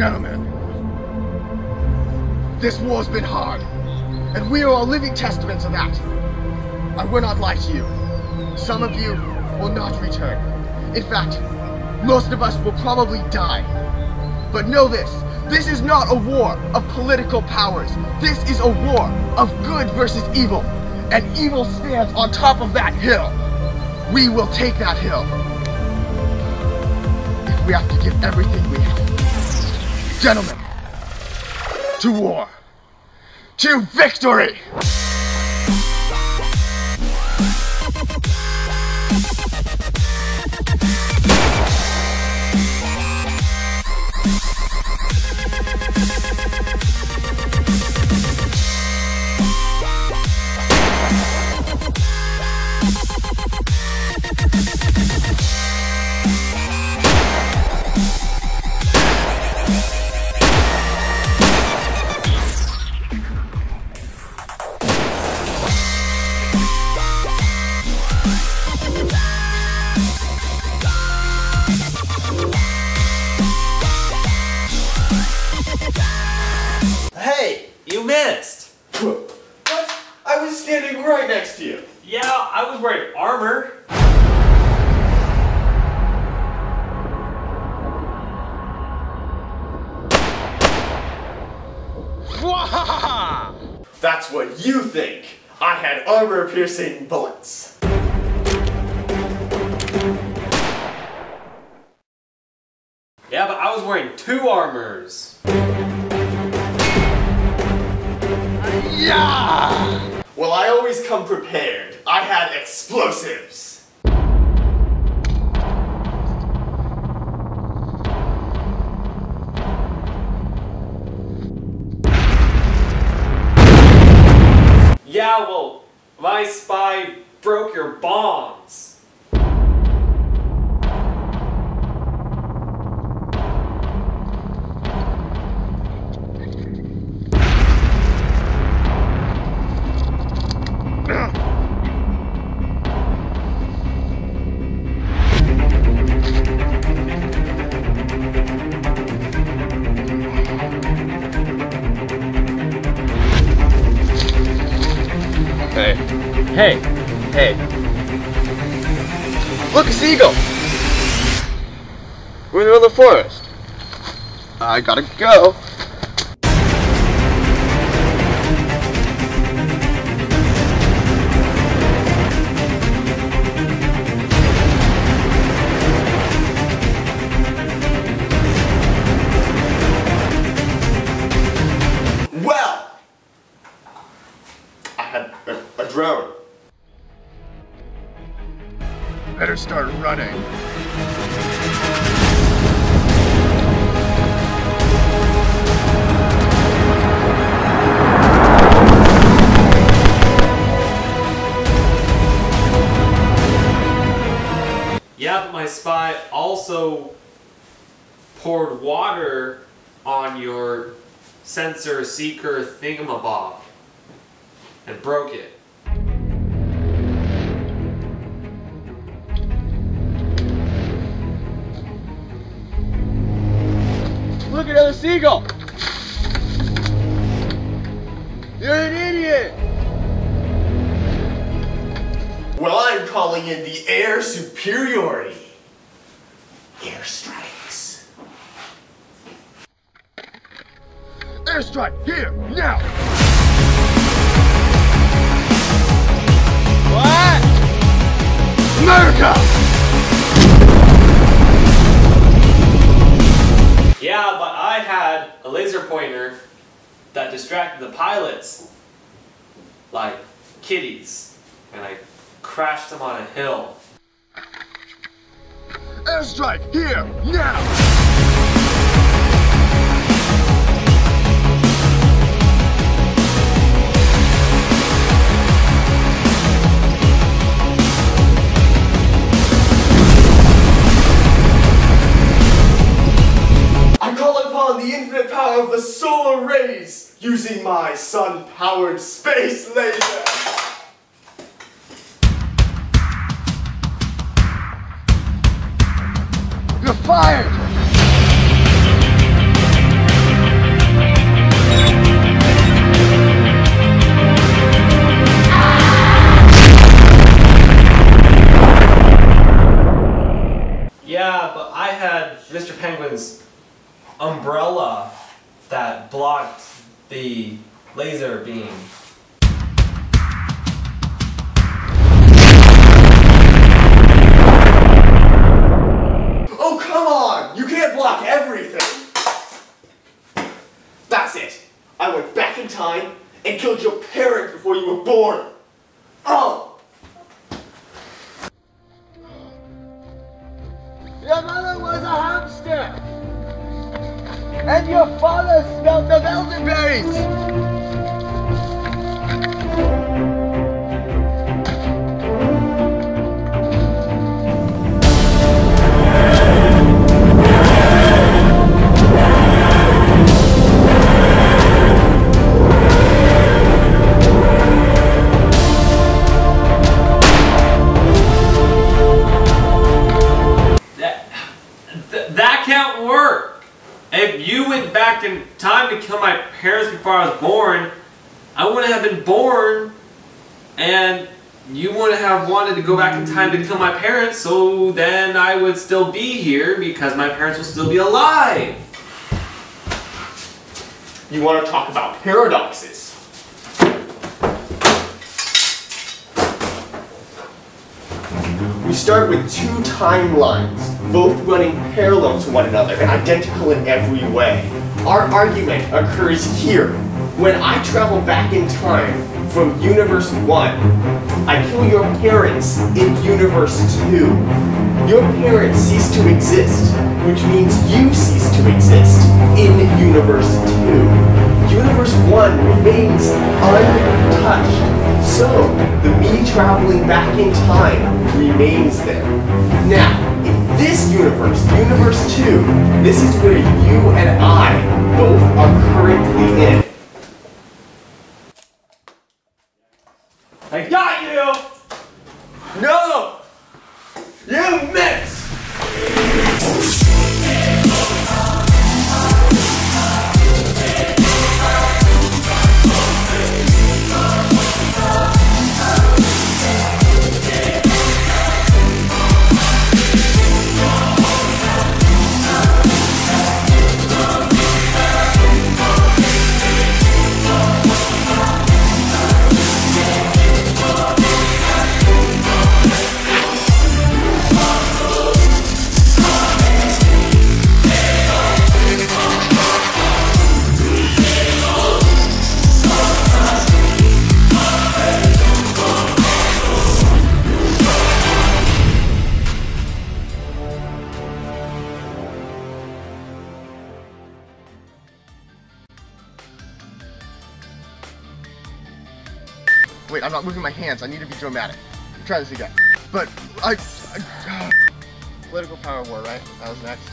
Gentlemen, this war's been hard, and we are all living testaments of that. I will not lie to you. Some of you will not return. In fact, most of us will probably die. But know this, this is not a war of political powers. This is a war of good versus evil. And evil stands on top of that hill. We will take that hill. If we have to give everything we have. Gentlemen, to war. To victory! Missed. What? I was standing right next to you. Yeah, I was wearing armor. That's what you think. I had armor piercing bullets. Yeah, but I was wearing two armors. Well, I always come prepared. I had explosives. Yeah, well, my spy broke your bombs. Hey, Hey. Look, a seagull! We're in the forest. I gotta go. Start running. Yeah, but my spy also poured water on your sensor seeker thingamabob and broke it. Look at the seagull! You're an idiot! Well, I'm calling in the air superiority. Airstrikes. Airstrike, here, now! What? America! Yeah, but I had a laser pointer that distracted the pilots like kitties, and I crashed them on a hill. Airstrike, here, now! using my sun-powered space laser. You're fired! Yeah, but I had Mr. Penguin's umbrella that blocked the laser beam. Oh, come on! You can't block everything! That's it. I went back in time and killed your parents before you were born. And your father smelled the elderberries! Born, and you wouldn't have wanted to go back in time to kill my parents, so then I would still be here because my parents will still be alive. You want to talk about paradoxes? We start with two timelines, both running parallel to one another and identical in every way. Our argument occurs here. When I travel back in time from Universe 1, I kill your parents in Universe 2. Your parents cease to exist, which means you cease to exist in Universe 2. Universe 1 remains untouched. So, the me traveling back in time remains there. Now, in this universe, Universe 2, this is where you and I both are currently in. Wait, I'm not moving my hands. I need to be dramatic. Try this again. But I, I political power war, right? That was next.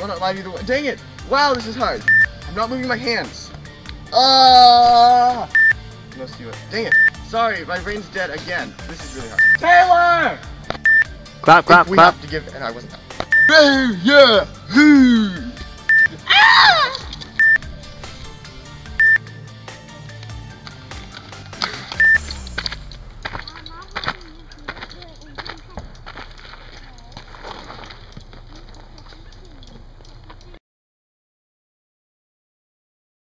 Run out live either way. Dang it! Wow, this is hard. I'm not moving my hands. Ah! Let's do it. Dang it! Sorry, my brain's dead again. This is really hard. Taylor! Clap, clap, we clap. have to give, and I wasn't. Hey, yeah, hey.